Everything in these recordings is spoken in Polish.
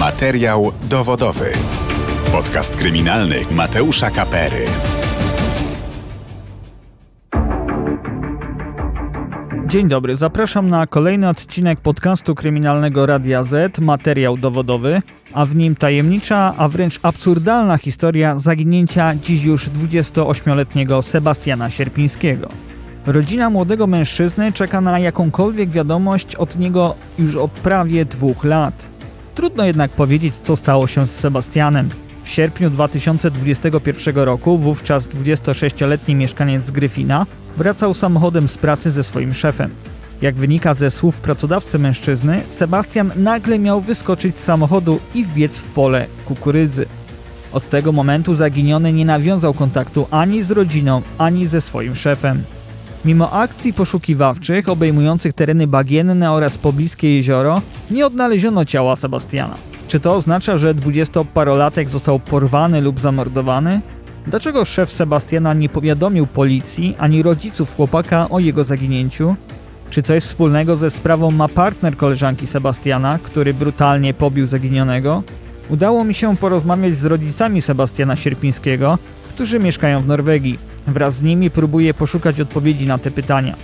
Materiał dowodowy. Podcast kryminalny Mateusza Kapery. Dzień dobry, zapraszam na kolejny odcinek podcastu kryminalnego Radia Z, materiał dowodowy, a w nim tajemnicza, a wręcz absurdalna historia zaginięcia dziś już 28-letniego Sebastiana Sierpińskiego. Rodzina młodego mężczyzny czeka na jakąkolwiek wiadomość od niego już od prawie dwóch lat. Trudno jednak powiedzieć, co stało się z Sebastianem. W sierpniu 2021 roku wówczas 26-letni mieszkaniec Gryfina wracał samochodem z pracy ze swoim szefem. Jak wynika ze słów pracodawcy mężczyzny, Sebastian nagle miał wyskoczyć z samochodu i wbiec w pole kukurydzy. Od tego momentu zaginiony nie nawiązał kontaktu ani z rodziną, ani ze swoim szefem. Mimo akcji poszukiwawczych obejmujących tereny bagienne oraz pobliskie jezioro, nie odnaleziono ciała Sebastiana. Czy to oznacza, że dwudziestoparolatek został porwany lub zamordowany? Dlaczego szef Sebastiana nie powiadomił policji ani rodziców chłopaka o jego zaginięciu? Czy coś wspólnego ze sprawą ma partner koleżanki Sebastiana, który brutalnie pobił zaginionego? Udało mi się porozmawiać z rodzicami Sebastiana Sierpińskiego, którzy mieszkają w Norwegii. Wraz z nimi próbuję poszukać odpowiedzi na te pytania.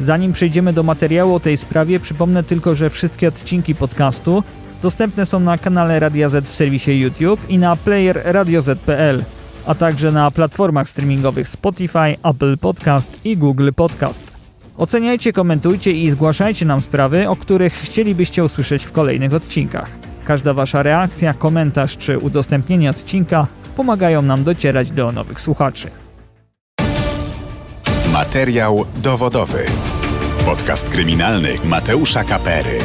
Zanim przejdziemy do materiału o tej sprawie, przypomnę tylko, że wszystkie odcinki podcastu dostępne są na kanale Radia Z w serwisie YouTube i na player radioz.pl, a także na platformach streamingowych Spotify, Apple Podcast i Google Podcast. Oceniajcie, komentujcie i zgłaszajcie nam sprawy, o których chcielibyście usłyszeć w kolejnych odcinkach. Każda Wasza reakcja, komentarz czy udostępnienie odcinka pomagają nam docierać do nowych słuchaczy. Materiał dowodowy. Podcast kryminalny Mateusza Kapery.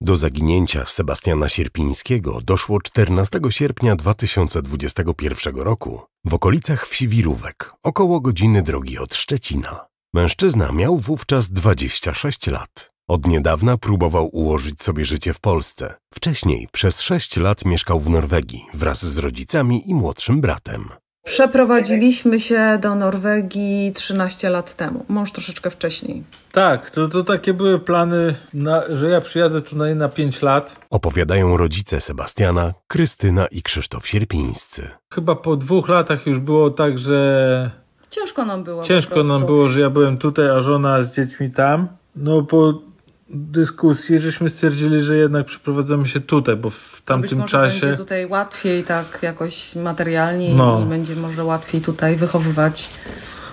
Do zaginięcia Sebastiana Sierpińskiego doszło 14 sierpnia 2021 roku w okolicach wsi Wirówek, około godziny drogi od Szczecina. Mężczyzna miał wówczas 26 lat. Od niedawna próbował ułożyć sobie życie w Polsce. Wcześniej przez 6 lat mieszkał w Norwegii wraz z rodzicami i młodszym bratem. Przeprowadziliśmy się do Norwegii 13 lat temu, mąż troszeczkę wcześniej. Tak, to, to takie były plany, na, że ja przyjadę tutaj na 5 lat. Opowiadają rodzice Sebastiana, Krystyna i Krzysztof Sierpińscy. Chyba po dwóch latach już było tak, że Ciężko nam było. ciężko nam było, że ja byłem tutaj, a żona z dziećmi tam. No po dyskusji żeśmy stwierdzili, że jednak przeprowadzamy się tutaj, bo w tamtym może czasie... będzie tutaj łatwiej, tak jakoś materialnie No. i będzie może łatwiej tutaj wychowywać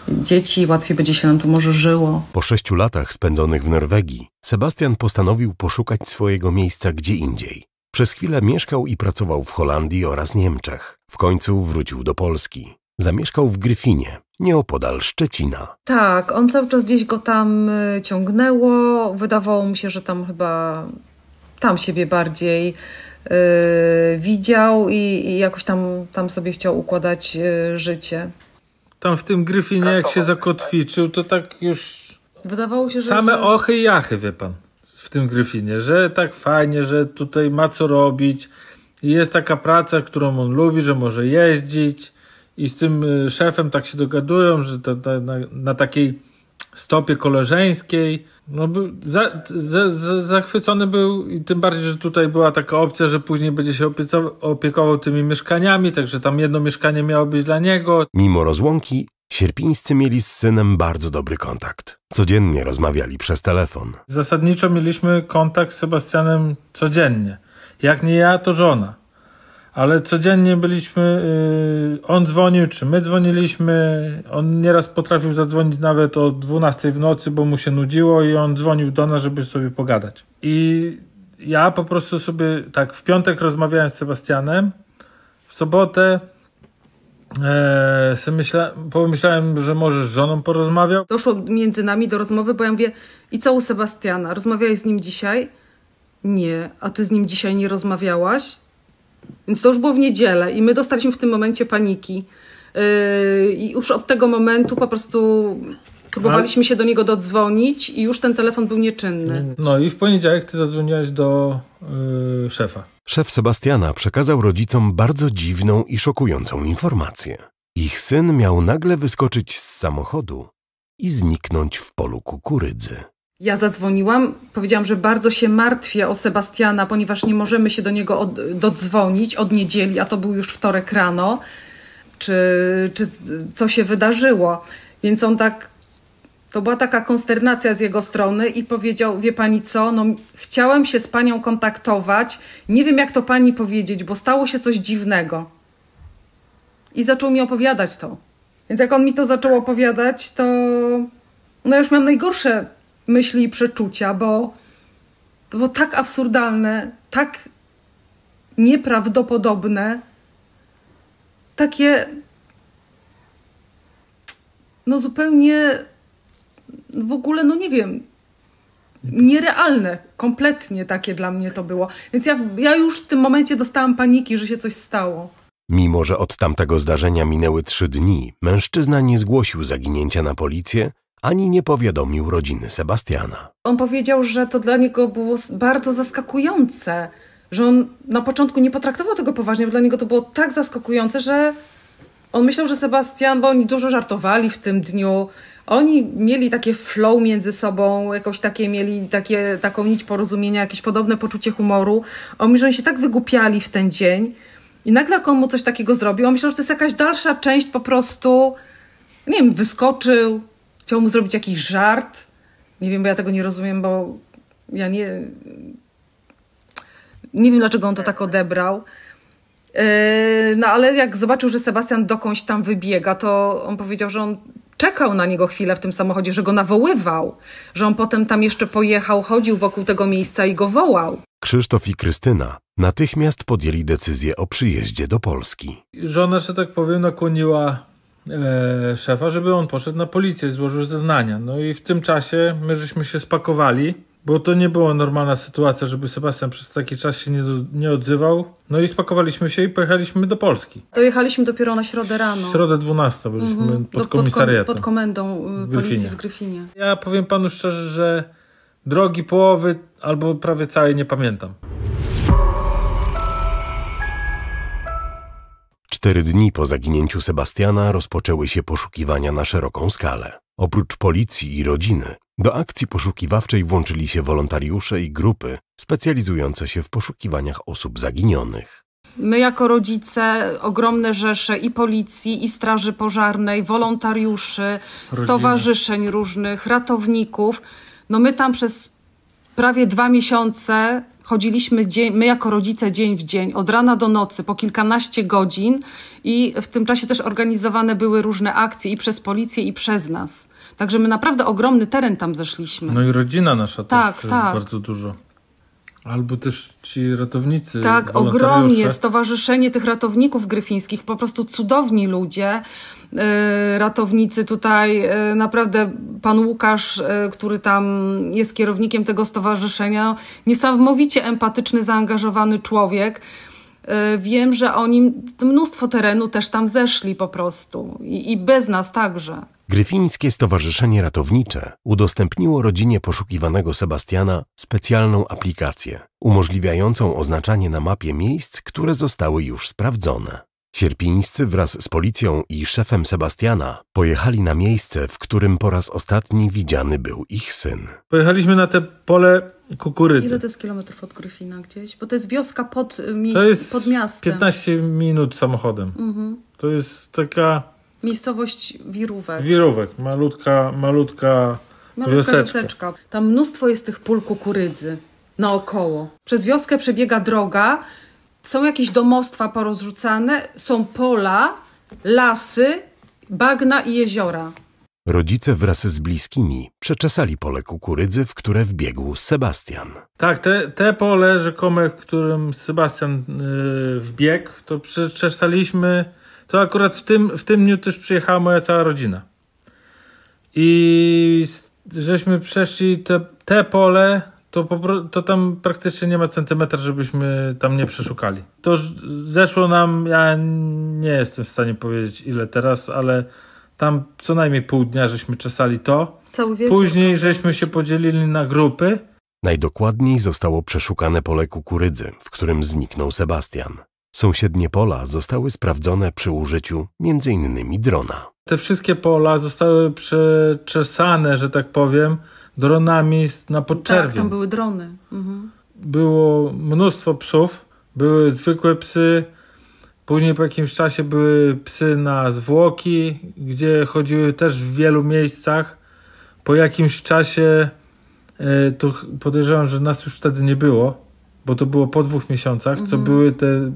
dzieci, łatwiej będzie się nam tu może żyło. Po sześciu latach spędzonych w Norwegii, Sebastian postanowił poszukać swojego miejsca gdzie indziej. Przez chwilę mieszkał i pracował w Holandii oraz Niemczech. W końcu wrócił do Polski. Zamieszkał w Gryfinie, nieopodal Szczecina. Tak, on cały czas gdzieś go tam y, ciągnęło. Wydawało mu się, że tam chyba tam siebie bardziej y, widział i, i jakoś tam, tam sobie chciał układać y, życie. Tam w tym Gryfinie, jak się zakotwiczył, to tak już Wydawało się, że. same że... ochy i jachy, wie pan, w tym Gryfinie, że tak fajnie, że tutaj ma co robić i jest taka praca, którą on lubi, że może jeździć i z tym y, szefem tak się dogadują, że to, to, na, na takiej stopie koleżeńskiej. No, był za, za, za, zachwycony był i tym bardziej, że tutaj była taka opcja, że później będzie się opiekował tymi mieszkaniami, także tam jedno mieszkanie miało być dla niego. Mimo rozłąki, sierpińscy mieli z synem bardzo dobry kontakt. Codziennie rozmawiali przez telefon. Zasadniczo mieliśmy kontakt z Sebastianem codziennie. Jak nie ja, to żona. Ale codziennie byliśmy, yy, on dzwonił, czy my dzwoniliśmy. On nieraz potrafił zadzwonić nawet o 12 w nocy, bo mu się nudziło i on dzwonił do nas, żeby sobie pogadać. I ja po prostu sobie, tak, w piątek rozmawiałem z Sebastianem, w sobotę e, sobie myśla, pomyślałem, że może z żoną porozmawiał. Doszło między nami do rozmowy, bo ja mówię, i co u Sebastiana? Rozmawiałeś z nim dzisiaj? Nie. A ty z nim dzisiaj nie rozmawiałaś? Więc to już było w niedzielę i my dostaliśmy w tym momencie paniki. Yy, I już od tego momentu po prostu próbowaliśmy się do niego dodzwonić i już ten telefon był nieczynny. No i w poniedziałek ty zadzwoniłeś do yy, szefa. Szef Sebastiana przekazał rodzicom bardzo dziwną i szokującą informację. Ich syn miał nagle wyskoczyć z samochodu i zniknąć w polu kukurydzy. Ja zadzwoniłam, powiedziałam, że bardzo się martwię o Sebastiana, ponieważ nie możemy się do niego od, dodzwonić od niedzieli, a to był już wtorek rano, czy, czy co się wydarzyło. Więc on tak, to była taka konsternacja z jego strony i powiedział, wie pani co, no chciałem się z panią kontaktować, nie wiem jak to pani powiedzieć, bo stało się coś dziwnego. I zaczął mi opowiadać to. Więc jak on mi to zaczął opowiadać, to no już miałam najgorsze myśli i przeczucia, bo to było tak absurdalne, tak nieprawdopodobne, takie no zupełnie w ogóle, no nie wiem, nierealne, kompletnie takie dla mnie to było. Więc ja, ja już w tym momencie dostałam paniki, że się coś stało. Mimo, że od tamtego zdarzenia minęły trzy dni, mężczyzna nie zgłosił zaginięcia na policję ani nie powiadomił rodziny Sebastiana. On powiedział, że to dla niego było bardzo zaskakujące, że on na początku nie potraktował tego poważnie, bo dla niego to było tak zaskakujące, że on myślał, że Sebastian, bo oni dużo żartowali w tym dniu, oni mieli takie flow między sobą, jakoś takie mieli takie, taką nić porozumienia, jakieś podobne poczucie humoru. On mówi, że oni się tak wygłupiali w ten dzień i nagle jak on mu coś takiego zrobił, on myślał, że to jest jakaś dalsza część po prostu, nie wiem, wyskoczył, chciał mu zrobić jakiś żart. Nie wiem, bo ja tego nie rozumiem, bo ja nie... Nie wiem, dlaczego on to tak odebrał. Yy, no ale jak zobaczył, że Sebastian dokądś tam wybiega, to on powiedział, że on czekał na niego chwilę w tym samochodzie, że go nawoływał, że on potem tam jeszcze pojechał, chodził wokół tego miejsca i go wołał. Krzysztof i Krystyna natychmiast podjęli decyzję o przyjeździe do Polski. Żona, że tak powiem, nakłoniła e, szefa, żeby on poszedł na policję i złożył zeznania. No i w tym czasie my żeśmy się spakowali, bo to nie była normalna sytuacja, żeby Sebastian przez taki czas się nie, do, nie odzywał. No i spakowaliśmy się i pojechaliśmy do Polski. Dojechaliśmy dopiero na środę rano. W środę 12 byliśmy mhm. pod komisariatem. Pod, komendą y, policji w Gryfinie. Ja powiem panu szczerze, że drogi połowy albo prawie całej nie pamiętam. Cztery dni po zaginięciu Sebastiana rozpoczęły się poszukiwania na szeroką skalę. Oprócz policji i rodziny, do akcji poszukiwawczej włączyli się wolontariusze i grupy specjalizujące się w poszukiwaniach osób zaginionych. My jako rodzice, ogromne rzesze i policji, i straży pożarnej, wolontariuszy, Rodziny. stowarzyszeń różnych, ratowników. No my tam przez prawie dwa miesiące chodziliśmy dzień, my jako rodzice dzień w dzień, od rana do nocy, po kilkanaście godzin i w tym czasie też organizowane były różne akcje i przez policję i przez nas. Także my naprawdę ogromny teren tam zeszliśmy. No i rodzina nasza tak, też tak. bardzo dużo. Albo też ci ratownicy. Tak, ogromnie. Stowarzyszenie tych ratowników gryfińskich, po prostu cudowni ludzie. Yy, ratownicy tutaj, yy, naprawdę pan Łukasz, yy, który tam jest kierownikiem tego stowarzyszenia, niesamowicie empatyczny, zaangażowany człowiek. Wiem, że oni mnóstwo terenu też tam zeszli po prostu i, i bez nas także. Gryfińskie Stowarzyszenie Ratownicze udostępniło rodzinie poszukiwanego Sebastiana specjalną aplikację umożliwiającą oznaczanie na mapie miejsc, które zostały już sprawdzone. Sierpińscy wraz z policją i szefem Sebastiana pojechali na miejsce, w którym po raz ostatni widziany był ich syn. Pojechaliśmy na te pole kukurydzy. Ile to jest kilometrów od Gryfina gdzieś? Bo to jest wioska pod, miejsc, to jest pod miastem. 15 minut samochodem. Mhm. To jest taka Miejscowość Wirówek. Wirówek, malutka, malutka, malutka wioseczka. wioseczka. Tam mnóstwo jest tych pól kukurydzy naokoło. Przez wioskę przebiega droga, są jakieś domostwa porozrzucane, są pola, lasy, bagna i jeziora. Rodzice wraz z bliskimi przeczesali pole kukurydzy, w które wbiegł Sebastian. Tak, te, te pole rzekome, w którym Sebastian yy, wbiegł, to przeczesaliśmy to akurat w tym, w tym dniu też przyjechała moja cała rodzina. I żeśmy przeszli te, te pole, to, to tam praktycznie nie ma centymetra, żebyśmy tam nie przeszukali. To zeszło nam, ja nie jestem w stanie powiedzieć ile teraz, ale tam co najmniej pół dnia żeśmy czesali to. Później żeśmy się podzielili na grupy. Najdokładniej zostało przeszukane pole kukurydzy, w którym zniknął Sebastian. Sąsiednie pola zostały sprawdzone przy użyciu m.in. drona. Te wszystkie pola zostały przeczesane, że tak powiem, dronami na podczerwień. Tak, tam były drony. Mhm. Było mnóstwo psów, były zwykłe psy, później po jakimś czasie były psy na zwłoki, gdzie chodziły też w wielu miejscach. Po jakimś czasie, e, to podejrzewam, że nas już wtedy nie było, bo to było po dwóch miesiącach, co Mhm. były te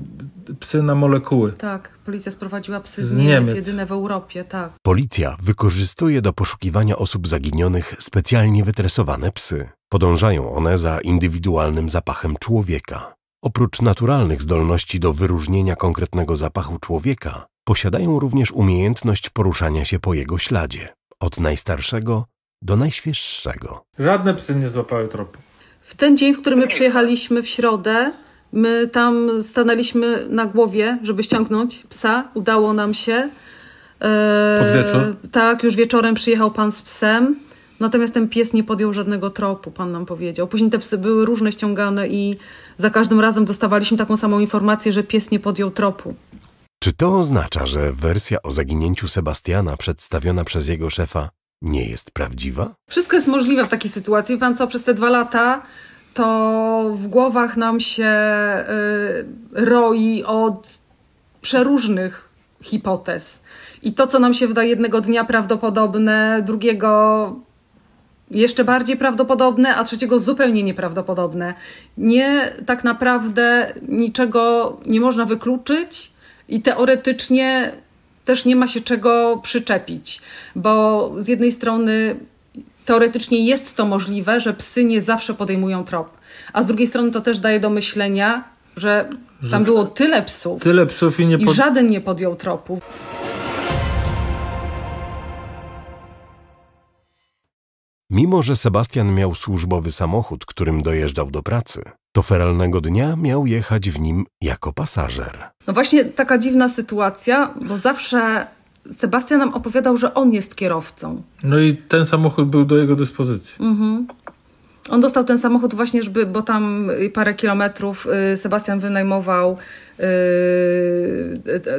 psy na molekuły. Tak, policja sprowadziła psy z, Z Niemiec, Niemiec. jedyne w Europie, tak. Policja wykorzystuje do poszukiwania osób zaginionych specjalnie wytresowane psy. Podążają one za indywidualnym zapachem człowieka. Oprócz naturalnych zdolności do wyróżnienia konkretnego zapachu człowieka, posiadają również umiejętność poruszania się po jego śladzie, od najstarszego do najświeższego. Żadne psy nie złapały tropu. W ten dzień, w którym my przyjechaliśmy w środę, my tam stanęliśmy na głowie, żeby ściągnąć psa. Udało nam się. E, Pod wieczór? Tak, już wieczorem przyjechał pan z psem. Natomiast ten pies nie podjął żadnego tropu, pan nam powiedział. Później te psy były różne ściągane i za każdym razem dostawaliśmy taką samą informację, że pies nie podjął tropu. Czy to oznacza, że wersja o zaginięciu Sebastiana przedstawiona przez jego szefa nie jest prawdziwa? Wszystko jest możliwe w takiej sytuacji. Pan co, przez te dwa lata to w głowach nam się y, roi od przeróżnych hipotez. I to, co nam się wydaje jednego dnia prawdopodobne, drugiego jeszcze bardziej prawdopodobne, a trzeciego zupełnie nieprawdopodobne. Nie tak naprawdę niczego nie można wykluczyć i teoretycznie też nie ma się czego przyczepić, bo z jednej strony teoretycznie jest to możliwe, że psy nie zawsze podejmują trop, a z drugiej strony to też daje do myślenia, że tam było tyle psów Tyle psów i nie i pod... żaden nie podjął tropu. Mimo, że Sebastian miał służbowy samochód, którym dojeżdżał do pracy, to feralnego dnia miał jechać w nim jako pasażer. No właśnie taka dziwna sytuacja, bo zawsze Sebastian nam opowiadał, że on jest kierowcą. No i ten samochód był do jego dyspozycji. On dostał ten samochód właśnie, żeby, bo tam parę kilometrów y, Sebastian wynajmował. y,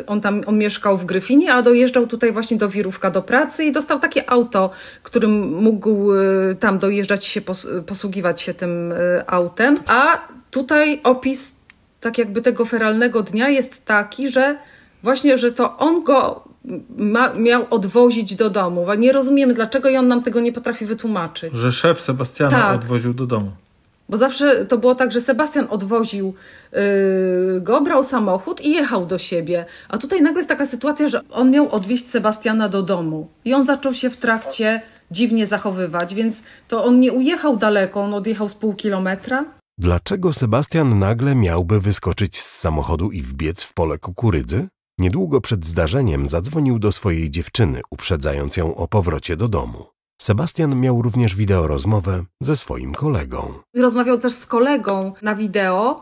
On tam on mieszkał w Gryfinie, a dojeżdżał tutaj właśnie do Wirówka do pracy i dostał takie auto, którym mógł y, tam dojeżdżać się, pos- posługiwać się tym autem. A tutaj opis tak jakby tego feralnego dnia jest taki, że właśnie, że to on go ma, miał odwozić do domu. Nie rozumiemy dlaczego i on nam tego nie potrafi wytłumaczyć. Że szef Sebastiana Tak. odwoził do domu. Bo zawsze to było tak, że Sebastian odwoził yy, go, brał samochód i jechał do siebie. A tutaj nagle jest taka sytuacja, że on miał odwieźć Sebastiana do domu. I on zaczął się w trakcie dziwnie zachowywać, więc to on nie ujechał daleko, on odjechał z pół kilometra. Dlaczego Sebastian nagle miałby wyskoczyć z samochodu i wbiec w pole kukurydzy? Niedługo przed zdarzeniem zadzwonił do swojej dziewczyny, uprzedzając ją o powrocie do domu. Sebastian miał również wideorozmowę ze swoim kolegą. Rozmawiał też z kolegą na wideo,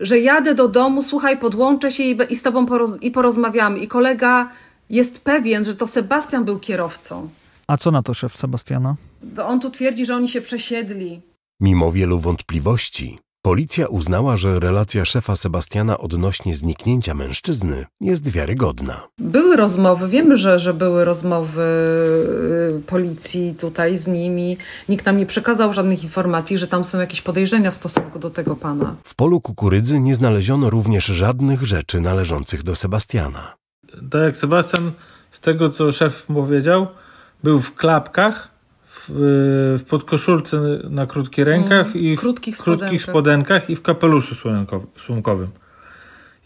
że jadę do domu, słuchaj, podłączę się i, i z tobą poroz- i porozmawiamy. I kolega jest pewien, że to Sebastian był kierowcą. A co na to szef Sebastiana? To on tu twierdzi, że oni się przesiedli. Mimo wielu wątpliwości, policja uznała, że relacja szefa Sebastiana odnośnie zniknięcia mężczyzny jest wiarygodna. Były rozmowy, wiemy, że, że były rozmowy y, policji tutaj z nimi. Nikt nam nie przekazał żadnych informacji, że tam są jakieś podejrzenia w stosunku do tego pana. W polu kukurydzy nie znaleziono również żadnych rzeczy należących do Sebastiana. Tak jak Sebastian, z tego co szef powiedział, był w klapkach, w, w podkoszulce na krótkich rękach Mhm. i w Krótkich krótkich spodenkach. spodenkach i w kapeluszu słomkowym.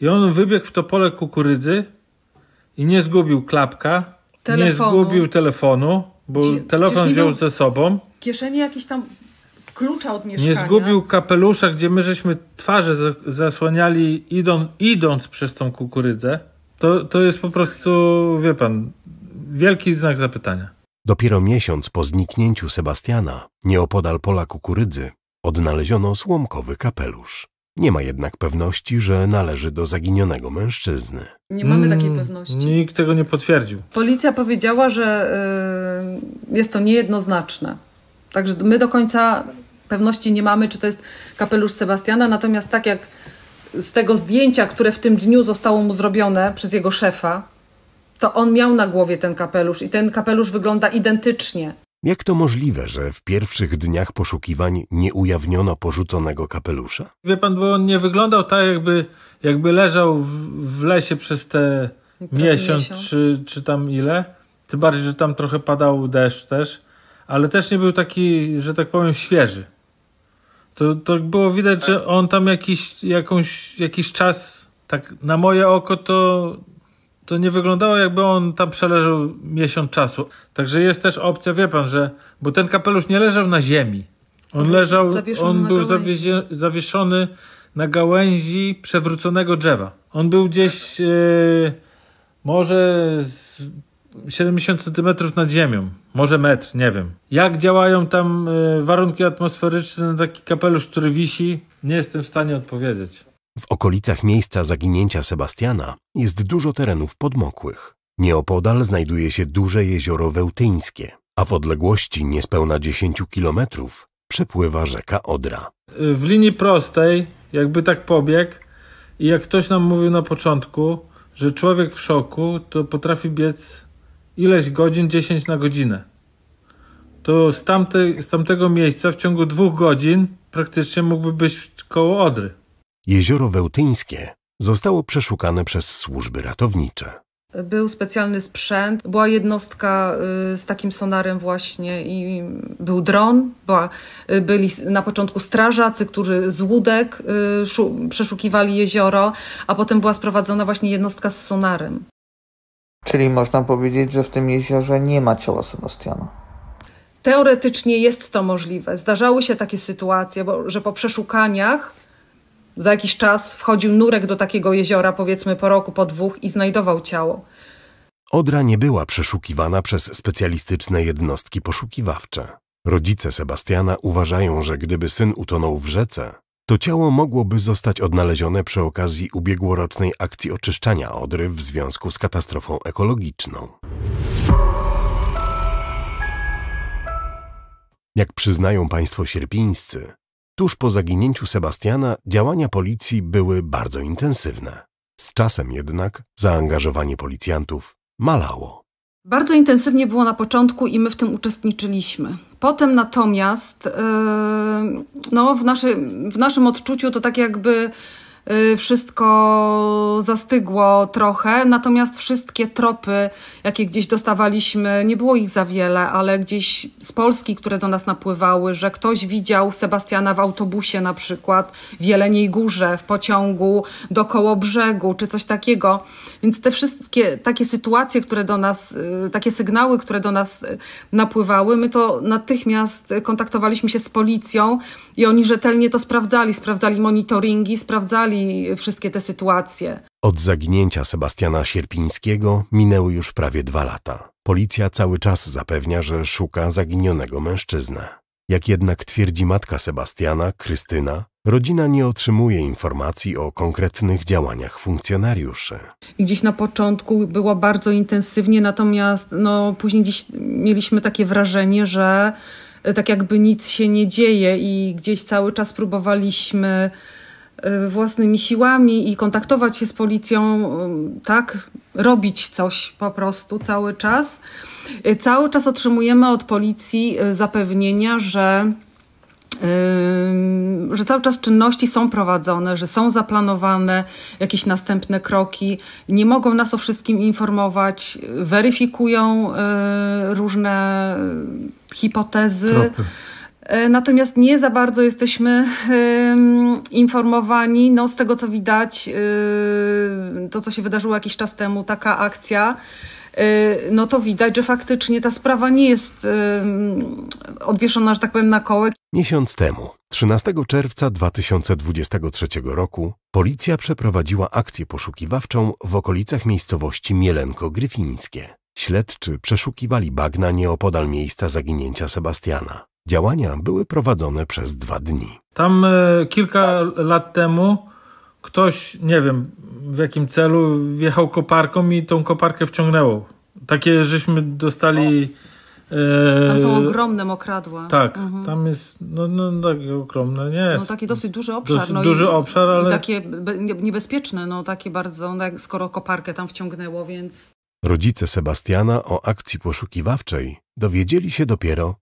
I on wybiegł w to pole kukurydzy i nie zgubił klapka, Telefonu. nie zgubił telefonu, bo Ci- telefon wziął ze sobą. W kieszeni jakiś tam klucza od mieszkania. Nie zgubił kapelusza, gdzie my żeśmy twarze za- zasłaniali idą, idąc przez tą kukurydzę. To, to jest po prostu, wie pan, wielki znak zapytania. Dopiero miesiąc po zniknięciu Sebastiana, nieopodal pola kukurydzy, odnaleziono słomkowy kapelusz. Nie ma jednak pewności, że należy do zaginionego mężczyzny. Nie mamy takiej Mm, pewności. Nikt tego nie potwierdził. Policja powiedziała, że y, jest to niejednoznaczne. Także my do końca pewności nie mamy, czy to jest kapelusz Sebastiana. Natomiast tak jak z tego zdjęcia, które w tym dniu zostało mu zrobione przez jego szefa, to on miał na głowie ten kapelusz i ten kapelusz wygląda identycznie. Jak to możliwe, że w pierwszych dniach poszukiwań nie ujawniono porzuconego kapelusza? Wie pan, bo on nie wyglądał tak, jakby, jakby leżał w, w lesie przez te Prawie miesiąc, miesiąc. Czy, czy tam ile. Tym bardziej, że tam trochę padał deszcz też, ale też nie był taki, że tak powiem, świeży. To, to było widać, że on tam jakiś, jakąś, jakiś czas, tak na moje oko, to, to nie wyglądało, jakby on tam przeleżał miesiąc czasu. Także jest też opcja, wie pan, że. Bo ten kapelusz nie leżał na ziemi. On On leżał, zawieszony on był zawieszony na gałęzi przewróconego drzewa. On był gdzieś e, może z 70 centymetrów nad ziemią, może metr, nie wiem. Jak działają tam e, warunki atmosferyczne na taki kapelusz, który wisi, nie jestem w stanie odpowiedzieć. W okolicach miejsca zaginięcia Sebastiana jest dużo terenów podmokłych. Nieopodal znajduje się duże jezioro Wełtyńskie, a w odległości niespełna 10 kilometrów przepływa rzeka Odra. W linii prostej, jakby tak pobiegł, i jak ktoś nam mówił na początku, że człowiek w szoku to potrafi biec ileś godzin, 10 na godzinę. To z, tamtej, z tamtego miejsca w ciągu dwóch godzin praktycznie mógłby być koło Odry. Jezioro Wełtyńskie zostało przeszukane przez służby ratownicze. Był specjalny sprzęt, była jednostka y, z takim sonarem właśnie i był dron, była, y, byli na początku strażacy, którzy z łódek y, szu- przeszukiwali jezioro, a potem była sprowadzona właśnie jednostka z sonarem. Czyli można powiedzieć, że w tym jeziorze nie ma ciała Sebastiana. Teoretycznie jest to możliwe. Zdarzały się takie sytuacje, bo, że po przeszukaniach za jakiś czas wchodził nurek do takiego jeziora, powiedzmy po roku, po dwóch i znajdował ciało. Odra nie była przeszukiwana przez specjalistyczne jednostki poszukiwawcze. Rodzice Sebastiana uważają, że gdyby syn utonął w rzece, to ciało mogłoby zostać odnalezione przy okazji ubiegłorocznej akcji oczyszczania Odry w związku z katastrofą ekologiczną. Jak przyznają państwo sierpińscy, tuż po zaginięciu Sebastiana działania policji były bardzo intensywne. Z czasem jednak zaangażowanie policjantów malało. Bardzo intensywnie było na początku i my w tym uczestniczyliśmy. Potem natomiast yy, no, w, naszy, w naszym odczuciu to tak jakby wszystko zastygło trochę, natomiast wszystkie tropy, jakie gdzieś dostawaliśmy, nie było ich za wiele, ale gdzieś z Polski, które do nas napływały, że ktoś widział Sebastiana w autobusie na przykład w Jeleniej Górze, w pociągu do koło brzegu, czy coś takiego. Więc te wszystkie takie sytuacje, które do nas, y, takie sygnały, które do nas y, napływały, my to natychmiast kontaktowaliśmy się z policją i oni rzetelnie to sprawdzali, sprawdzali monitoringi, sprawdzali wszystkie te sytuacje. Od zaginięcia Sebastiana Sierpińskiego minęły już prawie dwa lata. Policja cały czas zapewnia, że szuka zaginionego mężczyznę. Jak jednak twierdzi matka Sebastiana, Krystyna, rodzina nie otrzymuje informacji o konkretnych działaniach funkcjonariuszy. Gdzieś na początku było bardzo intensywnie, natomiast no, później gdzieś mieliśmy takie wrażenie, że e, tak jakby nic się nie dzieje i gdzieś cały czas próbowaliśmy własnymi siłami i kontaktować się z policją, e, tak, robić coś po prostu cały czas. E, Cały czas otrzymujemy od policji zapewnienia, że że cały czas czynności są prowadzone, że są zaplanowane jakieś następne kroki. Nie mogą nas o wszystkim informować, weryfikują y, różne y, hipotezy. Tropy. E, Natomiast nie za bardzo jesteśmy informowani. No, z tego co widać, y, to co się wydarzyło jakiś czas temu, taka akcja, y, no to widać, że faktycznie ta sprawa nie jest odwieszona, że tak powiem, na kołek. Miesiąc temu, 13 czerwca 2023 roku, policja przeprowadziła akcję poszukiwawczą w okolicach miejscowości Mielenko-Gryfińskie. Śledczy przeszukiwali bagna nieopodal miejsca zaginięcia Sebastiana. Działania były prowadzone przez dwa dni. Tam e, kilka lat temu ktoś, nie wiem w jakim celu, wjechał koparką i tą koparkę wciągnęło. Takie żeśmy dostali. E, Tam są ogromne mokradła. Tak, Mhm. tam jest, no, no takie ogromne, nie No jest. taki dosyć duży obszar. Dosyć no duży i, obszar, ale- I takie be- nie- niebezpieczne, no takie bardzo, no, skoro koparkę tam wciągnęło, więc... Rodzice Sebastiana o akcji poszukiwawczej dowiedzieli się dopiero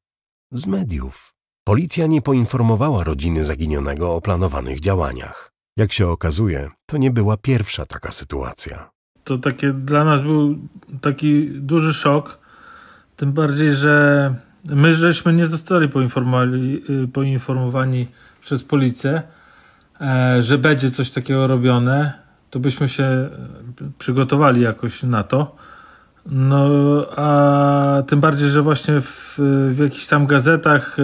z mediów. Policja nie poinformowała rodziny zaginionego o planowanych działaniach. Jak się okazuje, to nie była pierwsza taka sytuacja. To takie dla nas był taki duży szok. Tym bardziej, że my żeśmy nie zostali poinformowani, y, poinformowani przez policję, e, że będzie coś takiego robione. To byśmy się e, przygotowali jakoś na to. No, a tym bardziej, że właśnie w, w jakichś tam gazetach e,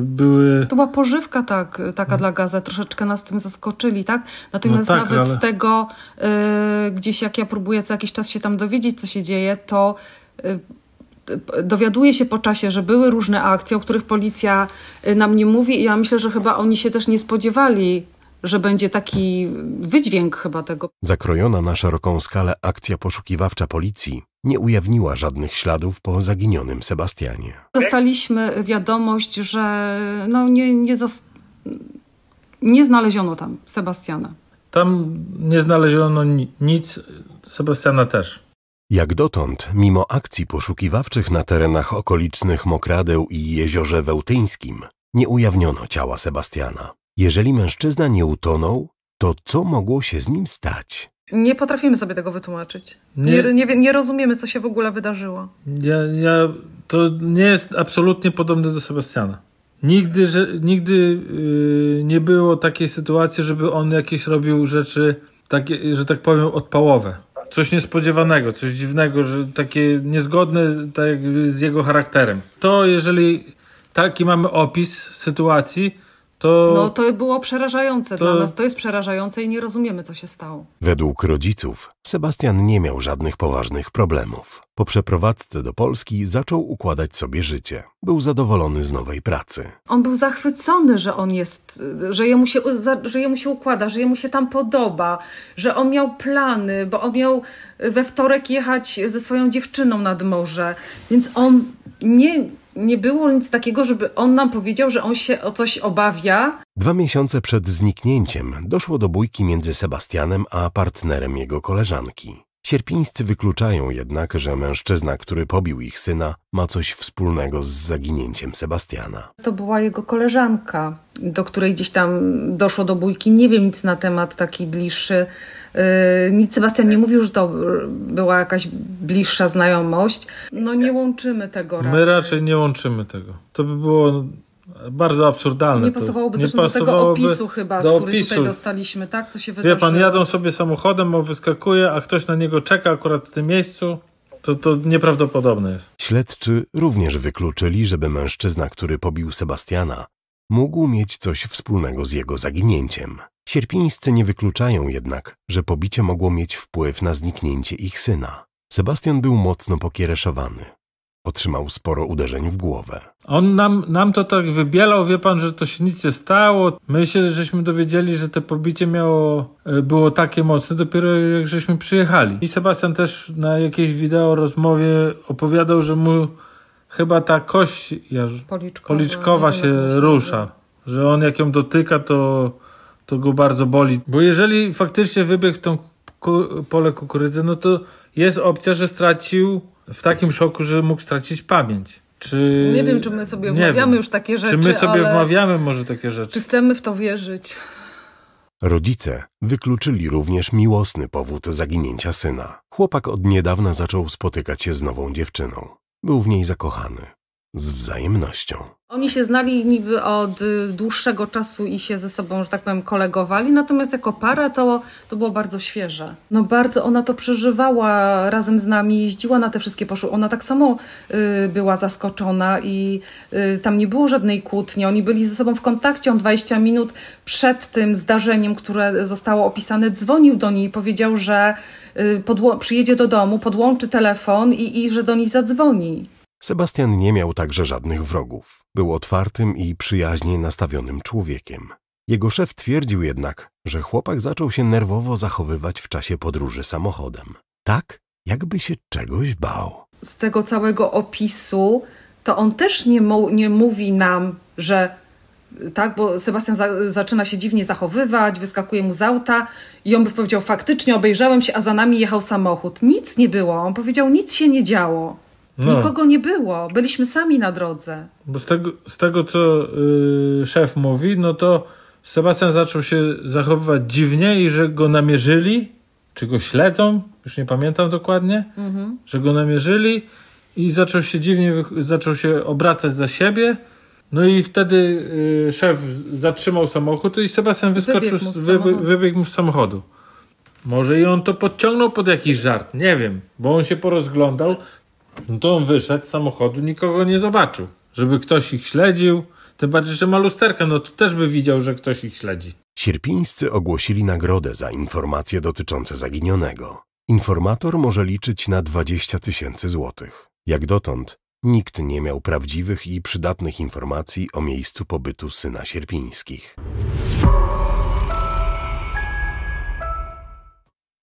były. To była pożywka tak, taka dla gazet, troszeczkę nas tym zaskoczyli, tak? Natomiast No tak, nawet ale- z tego, e, gdzieś jak ja próbuję co jakiś czas się tam dowiedzieć, co się dzieje, to e, p- dowiaduję się po czasie, że były różne akcje, o których policja nam nie mówi i ja myślę, że chyba oni się też nie spodziewali, że będzie taki wydźwięk chyba tego. Zakrojona na szeroką skalę akcja poszukiwawcza policji nie ujawniła żadnych śladów po zaginionym Sebastianie. Dostaliśmy wiadomość, że no nie, nie, nie znaleziono tam Sebastiana. Tam nie znaleziono ni- nic, Sebastiana też. Jak dotąd, mimo akcji poszukiwawczych na terenach okolicznych Mokradeł i Jeziorze Wełtyńskim, nie ujawniono ciała Sebastiana. Jeżeli mężczyzna nie utonął, to co mogło się z nim stać? Nie potrafimy sobie tego wytłumaczyć. Nie. Nie, nie, nie rozumiemy, co się w ogóle wydarzyło. Ja, ja, to nie jest absolutnie podobne do Sebastiana. Nigdy, że, nigdy yy, nie było takiej sytuacji, żeby on jakieś robił rzeczy, takie, że tak powiem, odpałowe. Coś niespodziewanego, coś dziwnego, że takie niezgodne tak z jego charakterem. To jeżeli taki mamy opis sytuacji, to, No to było przerażające to- dla nas. To jest przerażające i nie rozumiemy, co się stało. Według rodziców, Sebastian nie miał żadnych poważnych problemów. Po przeprowadzce do Polski zaczął układać sobie życie. Był zadowolony z nowej pracy. On był zachwycony, że on jest, że jemu, się, że jemu się układa, że jemu się tam podoba, że on miał plany, bo on miał we wtorek jechać ze swoją dziewczyną nad morze. Więc on nie, nie było nic takiego, żeby on nam powiedział, że on się o coś obawia. Dwa miesiące przed zniknięciem doszło do bójki między Sebastianem a partnerem jego koleżanki. Sierpińscy wykluczają jednak, że mężczyzna, który pobił ich syna, ma coś wspólnego z zaginięciem Sebastiana. To była jego koleżanka, do której gdzieś tam doszło do bójki. Nie wiem nic na temat taki bliższy. Yy, nic Sebastian nie mówił, że to była jakaś bliższa znajomość. No nie łączymy tego raczej. my raczej nie łączymy tego. To by było bardzo absurdalne. Nie To pasowałoby nie też do tego opisu chyba, do który opisu. tutaj dostaliśmy, tak? Co się Wie wydarzyło. pan, jadą sobie samochodem, on wyskakuje, a ktoś na niego czeka akurat w tym miejscu. To, to nieprawdopodobne jest. Śledczy również wykluczyli, żeby mężczyzna, który pobił Sebastiana, mógł mieć coś wspólnego z jego zaginięciem. Sierpińscy nie wykluczają jednak, że pobicie mogło mieć wpływ na zniknięcie ich syna. Sebastian był mocno pokiereszowany. Otrzymał sporo uderzeń w głowę. On nam, nam to tak wybielał, wie pan, że to się nic nie stało. My się żeśmy dowiedzieli, że to pobicie miało, e, było takie mocne dopiero jak żeśmy przyjechali. I Sebastian też na jakiejś wideo rozmowie opowiadał, że mu chyba ta kość Policzkowa, policzkowa wiem, się rusza. Że on jak ją dotyka, to, to go bardzo boli. Bo jeżeli faktycznie wybiegł w tą ku- pole kukurydzy, no to jest opcja, że stracił w takim szoku, że mógł stracić pamięć. Czy... Nie wiem, czy my sobie nie wmawiamy wiem. już takie rzeczy, Czy my sobie ale wmawiamy może takie rzeczy? czy chcemy w to wierzyć? Rodzice wykluczyli również miłosny powód zaginięcia syna. Chłopak od niedawna zaczął spotykać się z nową dziewczyną. Był w niej zakochany. Z wzajemnością. Oni się znali niby od y, dłuższego czasu i się ze sobą, że tak powiem, kolegowali, natomiast jako para to, to było bardzo świeże. No bardzo ona to przeżywała razem z nami, jeździła na te wszystkie poszły. Ona tak samo y, była zaskoczona i y, tam nie było żadnej kłótni. Oni byli ze sobą w kontakcie. On 20 minut przed tym zdarzeniem, które zostało opisane, dzwonił do niej i powiedział, że y, przyjedzie do domu, podłączy telefon i, i że do niej zadzwoni. Sebastian nie miał także żadnych wrogów. Był otwartym i przyjaźnie nastawionym człowiekiem. Jego szef twierdził jednak, że chłopak zaczął się nerwowo zachowywać w czasie podróży samochodem. Tak, jakby się czegoś bał. z tego całego opisu, to on też nie, nie mówi nam, że tak, bo Sebastian za, zaczyna się dziwnie zachowywać, wyskakuje mu z auta i on by powiedział, faktycznie obejrzałem się, a za nami jechał samochód. Nic nie było. On powiedział, nic się nie działo. No. Nikogo nie było. Byliśmy sami na drodze. Bo z tego, z tego co yy, szef mówi, no to Sebastian zaczął się zachowywać dziwnie i że go namierzyli, czy go śledzą, już nie pamiętam dokładnie, że go namierzyli i zaczął się dziwnie, zaczął się obracać za siebie. No i wtedy yy, szef zatrzymał samochód i Sebastian wyskoczył, Wybiegł mu z, wybiegł mu z samochodu. Może i on to podciągnął pod jakiś żart, nie wiem, bo on się porozglądał, no to on wyszedł z samochodu, nikogo nie zobaczył, żeby ktoś ich śledził, tym bardziej, że ma lusterkę, no to też by widział, że ktoś ich śledzi. Sierpińscy ogłosili nagrodę za informacje dotyczące zaginionego. Informator może liczyć na 20 tysięcy złotych. Jak dotąd nikt nie miał prawdziwych i przydatnych informacji o miejscu pobytu syna Sierpińskich.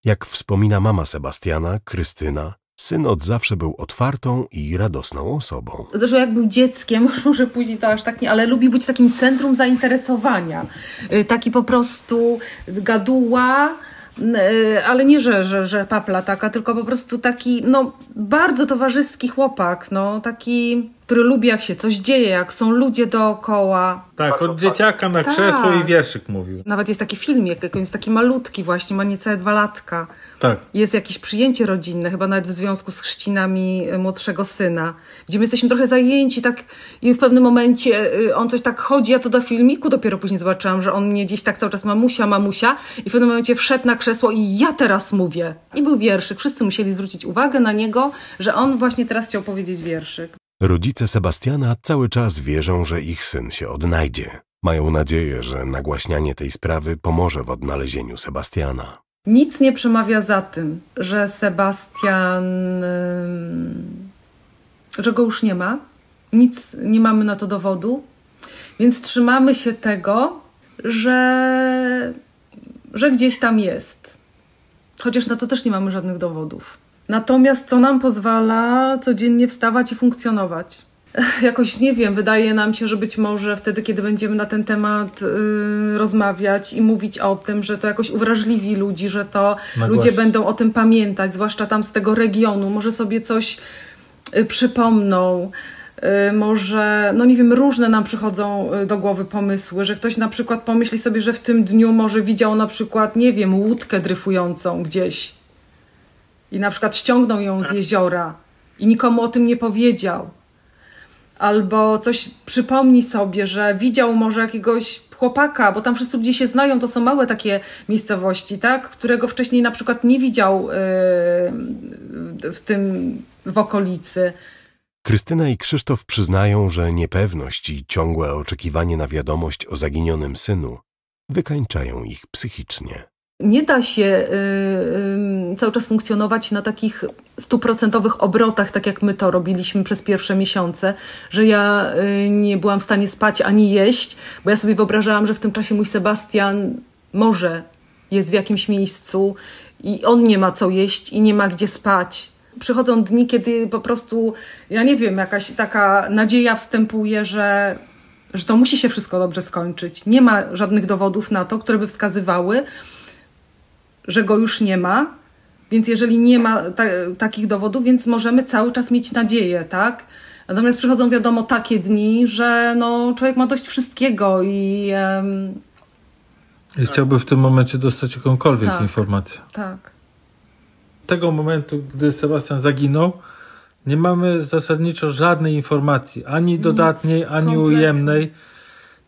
Jak wspomina mama Sebastiana, Krystyna, syn od zawsze był otwartą i radosną osobą. Zresztą jak był dzieckiem, może później to aż tak nie, ale lubi być takim centrum zainteresowania. Y, Taki po prostu gaduła, y, ale nie, że, że, że papla taka, tylko po prostu taki, no, bardzo towarzyski chłopak, no, taki, który lubi jak się coś dzieje, jak są ludzie dookoła. Tak, od dzieciaka na Tak. krzesło i wierszyk mówił. Nawet jest taki filmik, jak on jest taki malutki właśnie, ma niecałe dwa latka. Tak. Jest jakieś przyjęcie rodzinne, chyba nawet w związku z chrzcinami y, młodszego syna, gdzie my jesteśmy trochę zajęci, tak i w pewnym momencie y, on coś tak chodzi, ja to do filmiku dopiero później zobaczyłam, że on mnie gdzieś tak cały czas mamusia, mamusia i w pewnym momencie wszedł na krzesło i ja teraz mówię. I był wierszyk, wszyscy musieli zwrócić uwagę na niego, że on właśnie teraz chciał powiedzieć wierszyk. Rodzice Sebastiana cały czas wierzą, że ich syn się odnajdzie. Mają nadzieję, że nagłaśnianie tej sprawy pomoże w odnalezieniu Sebastiana. Nic nie przemawia za tym, że Sebastian, że go już nie ma. Nic nie mamy na to dowodu, więc trzymamy się tego, że, że gdzieś tam jest. Chociaż na to też nie mamy żadnych dowodów. Natomiast to nam pozwala codziennie wstawać i funkcjonować. Jakoś nie wiem, wydaje nam się, że być może wtedy, kiedy będziemy na ten temat y, rozmawiać i mówić o tym, że to jakoś uwrażliwi ludzi, że to Nagłaś- ludzie będą o tym pamiętać, zwłaszcza tam z tego regionu, może sobie coś y, przypomną. y, Może, no nie wiem, różne nam przychodzą y, do głowy pomysły, że ktoś na przykład pomyśli sobie, że w tym dniu może widział na przykład, nie wiem, łódkę dryfującą gdzieś. I na przykład ściągnął ją z jeziora i nikomu o tym nie powiedział. Albo coś przypomni sobie, że widział może jakiegoś chłopaka, bo tam wszyscy ludzie się znają, to są małe takie miejscowości, tak? Którego wcześniej na przykład nie widział yy, w tym, w okolicy. Krystyna i Krzysztof przyznają, że niepewność i ciągłe oczekiwanie na wiadomość o zaginionym synu wykańczają ich psychicznie. Nie da się y, y, cały czas funkcjonować na takich stuprocentowych obrotach, tak jak my to robiliśmy przez pierwsze miesiące, że ja y, nie byłam w stanie spać ani jeść, bo ja sobie wyobrażałam, że w tym czasie mój Sebastian może jest w jakimś miejscu i on nie ma co jeść i nie ma gdzie spać. Przychodzą dni, kiedy po prostu, ja nie wiem, jakaś taka nadzieja wstępuje, że, że to musi się wszystko dobrze skończyć. Nie ma żadnych dowodów na to, które by wskazywały, że go już nie ma. Więc jeżeli nie ma ta, takich dowodów, więc możemy cały czas mieć nadzieję, tak? Natomiast przychodzą, wiadomo, takie dni, że no, człowiek ma dość wszystkiego i em, I chciałby w tym momencie dostać jakąkolwiek Tak. informację. tak. Tego momentu, gdy Sebastian zaginął, nie mamy zasadniczo żadnej informacji, ani dodatniej, ani kompletnie. ujemnej.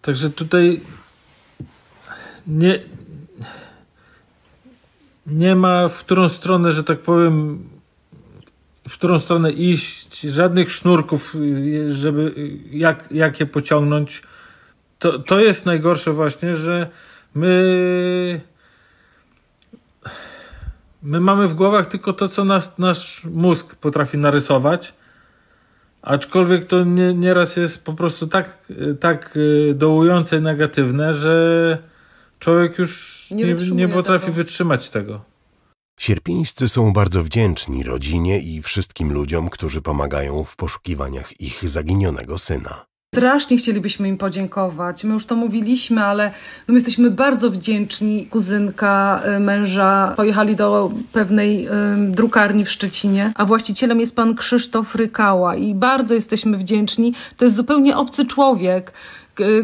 Także tutaj nie, nie ma w którą stronę, że tak powiem, w którą stronę iść, żadnych sznurków, żeby jak, jak je pociągnąć. To, to jest najgorsze właśnie, że my my mamy w głowach tylko to, co nas, nasz mózg potrafi narysować, aczkolwiek to nie, nieraz jest po prostu tak, tak y, dołujące i negatywne, że człowiek już Nie nie, nie, potrafi tego. wytrzymać tego. Sierpińscy są bardzo wdzięczni rodzinie i wszystkim ludziom, którzy pomagają w poszukiwaniach ich zaginionego syna. Strasznie chcielibyśmy im podziękować. My już to mówiliśmy, ale no my jesteśmy bardzo wdzięczni. Kuzynka y, męża pojechali do pewnej y, drukarni w Szczecinie, a właścicielem jest pan Krzysztof Rykała i bardzo jesteśmy wdzięczni. To jest zupełnie obcy człowiek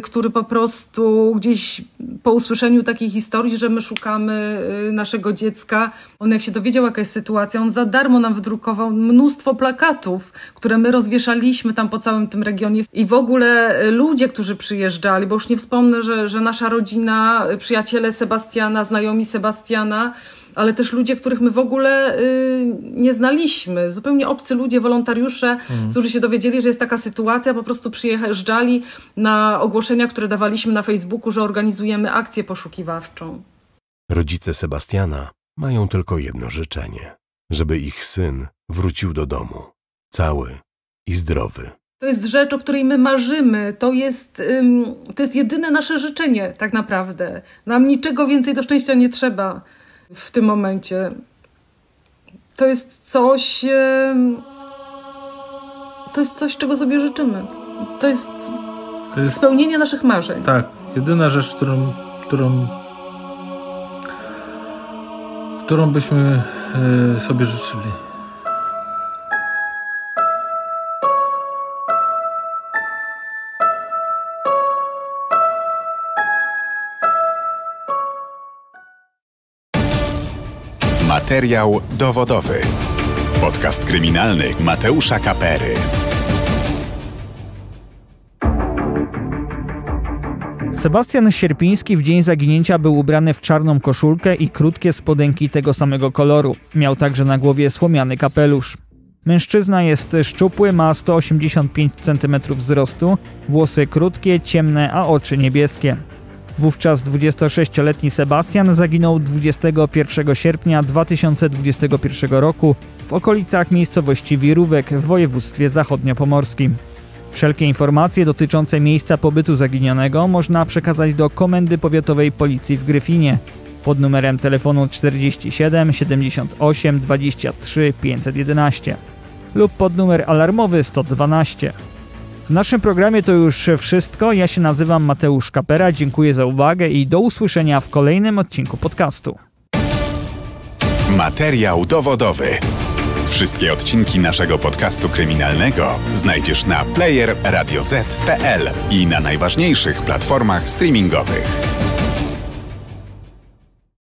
który po prostu gdzieś po usłyszeniu takiej historii, że my szukamy y, naszego dziecka, on jak się dowiedział, jaka jest sytuacja, on za darmo nam wydrukował mnóstwo plakatów, które my rozwieszaliśmy tam po całym tym regionie. I w ogóle y, ludzie, którzy przyjeżdżali, bo już nie wspomnę, że, że nasza rodzina, przyjaciele Sebastiana, znajomi Sebastiana, ale też ludzie, których my w ogóle y, nie znaliśmy. Zupełnie obcy ludzie, wolontariusze, mm. którzy się dowiedzieli, że jest taka sytuacja, po prostu przyjeżdżali na ogłoszenia, które dawaliśmy na Facebooku, że organizujemy akcję poszukiwawczą. Rodzice Sebastiana mają tylko jedno życzenie: żeby ich syn wrócił do domu, cały i zdrowy. To jest rzecz, o której my marzymy. To jest, ym, to jest jedyne nasze życzenie, tak naprawdę. Nam niczego więcej do szczęścia nie trzeba w tym momencie. To jest coś. To jest coś, czego sobie życzymy. To jest, to jest spełnienie naszych marzeń. Tak, jedyna rzecz, którą, którą, którą byśmy e, sobie życzyli. Materiał dowodowy. Podcast kryminalny Mateusza Kapery. Sebastian Sierpiński w dzień zaginięcia był ubrany w czarną koszulkę i krótkie spodenki tego samego koloru. Miał także na głowie słomiany kapelusz. Mężczyzna jest szczupły, ma 185 cm wzrostu, włosy krótkie, ciemne, a oczy niebieskie. Wówczas 26-letni Sebastian zaginął 21 sierpnia 2021 roku w okolicach miejscowości Wirówek w województwie zachodniopomorskim. Wszelkie informacje dotyczące miejsca pobytu zaginionego można przekazać do Komendy Powiatowej Policji w Gryfinie pod numerem telefonu 47 78 23 511 lub pod numer alarmowy 112. W naszym programie to już wszystko. Ja się nazywam Mateusz Kapera. Dziękuję za uwagę i do usłyszenia w kolejnym odcinku podcastu. Materiał dowodowy. Wszystkie odcinki naszego podcastu kryminalnego znajdziesz na player radioz.pl i na najważniejszych platformach streamingowych.